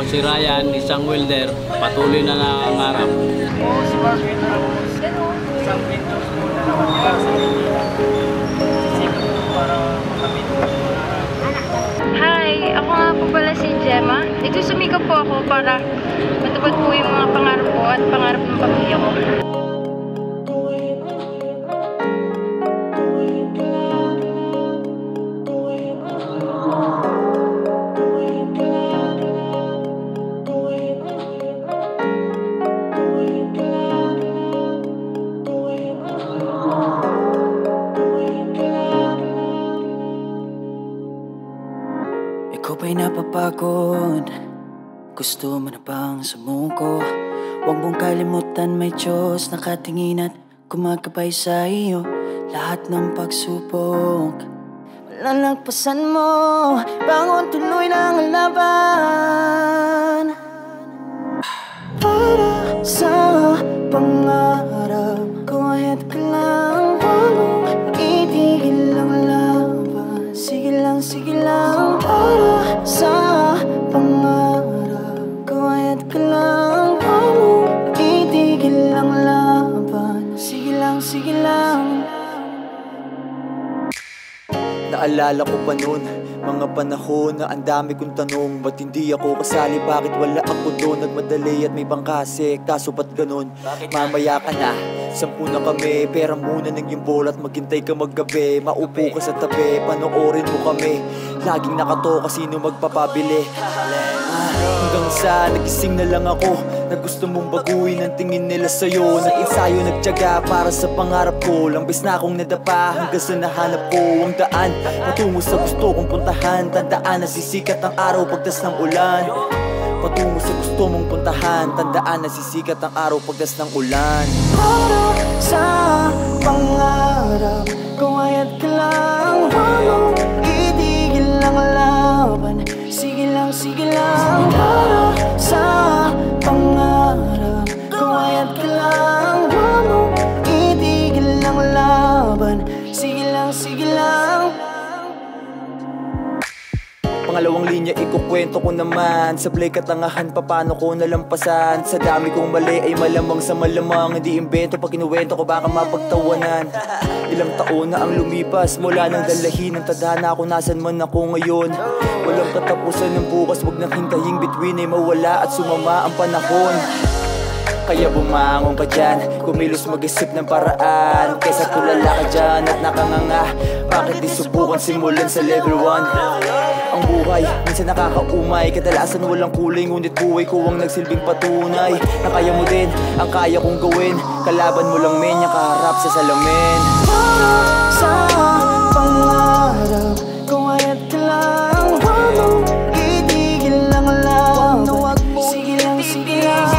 Po si Ryan, isang welder, patuloy na nangangarap. Ako si Marvin Ramos. Isang Windows po na nakatira sa. Sisikap po para makamit pangarap. Hi, ako nga po pala si Gemma. Nagsusumikap po ako para matupad po yung mga pangarap ko at pangarap ng pamilya ko. Ikaw ba'y napapagod? Gusto mo na bang sumuko? Huwag mong kalimutan may Diyos Nakatingin at kumagabay sa iyo Lahat ng pagsubok Malalagpasan mo. Bangon tuloy ng laban. Para sa pangarap ahead ka lang mong itigil ang laban. Sige lang, sige lang. Para sa pangarap ahead ka lang Huwag mong itigil ang laban. Sige lang, sige lang. Naalala ko pa noon Mga panahon na ang dami kong tanong Ba't hindi ako kasali? Bakit wala ako doon? Nagmadali at may bangkase Kaso ba't ganun? Mamaya ka na Sampu na kami Pera muna ng yung bola At maghintay ka maggabi Maupo ka sa tabi Panoorin mo kami Laging nakatoka Sino magpapabili Sa nagising na lang ako Na gusto mong baguhin ang tingin nila sa'yo. Nag-ensayo, nagtyaga para sa pangarap ko. Lambis na akong nadapa hanggang sa nahanap ko Ang daan. Patungo sa gusto kong puntahan. Tandaan na sisikat ang araw pagtas ng ulan. Patungo sa gusto mong puntahan. Tandaan na sisikat ang araw pagtas ng ulan. Para sa pangarap Kung ayat ka lang ikukwento ko naman Sablay katangahan paano ko nalampasan? Sa dami kong mali ay malamang sa malamang Hindi imbento pag kinuwento ko baka mapagtawanan. Ilang taon na ang lumipas Mula nang dalahin ng tadhana ko nasan man ako ngayon? Walang katapusan ng bukas Huwag nang hintaying between ay mawala at sumama ang panahon. Kaya bumangon ka dyan Kumilos mag-isip ng paraan. Kaysa tulala ka dyan at nakanganga Bakit di subukan simulan sa level 1 Ang buhay Minsan nakakaumay, kadalasan walang kulay Ngunit buhay ko ang nagsilbing patunay. Na kaya mo din, ang kaya kong gawin. Kalaban mo lang men, yung kaharap sa salamin. Para sa pangarap Kung ayat ka lang Huwag mong itigil lang lang Huwag mong sige lang, sige lang.